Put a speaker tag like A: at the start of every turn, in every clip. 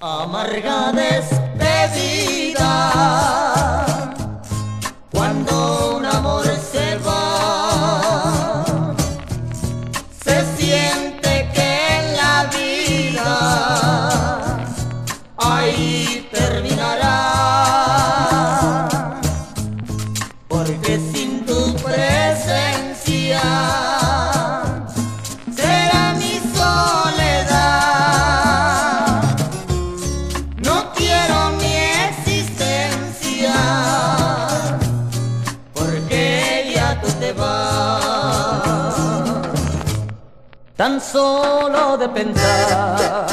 A: Amarga despedida Tan solo de pensar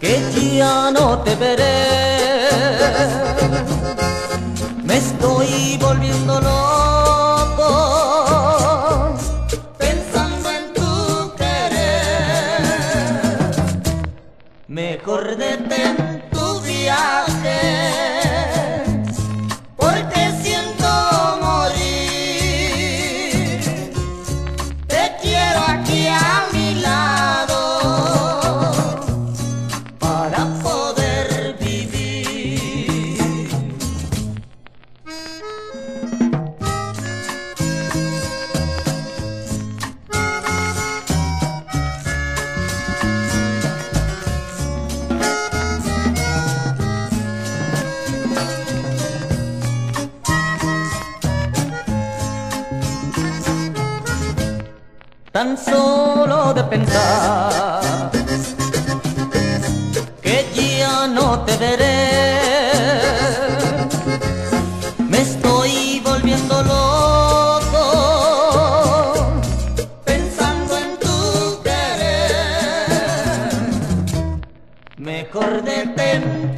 A: que ya no te veré, me estoy volviendo loco pensando en tu querer. Mejor detén tu viaje, Tan solo de pensar que ya no te veré, me estoy volviendo loco pensando en tu querer. Mejor detén